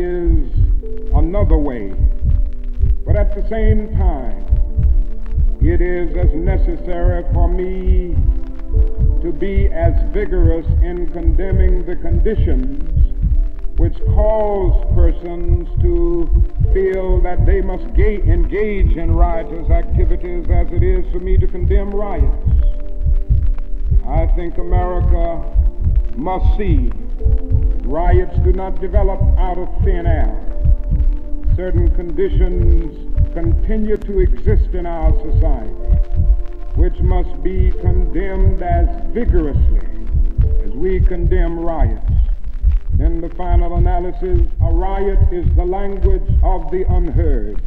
is another way. But at the same time, it is as necessary for me to be as vigorous in condemning the conditions which cause persons to feel that they must ga- engage in riotous activities as it is for me to condemn riots. I think America must see riots do not develop out of thin air. Certain conditions continue to exist in our society which must be condemned as vigorously as we condemn riots. In the final analysis, a riot is the language of the unheard.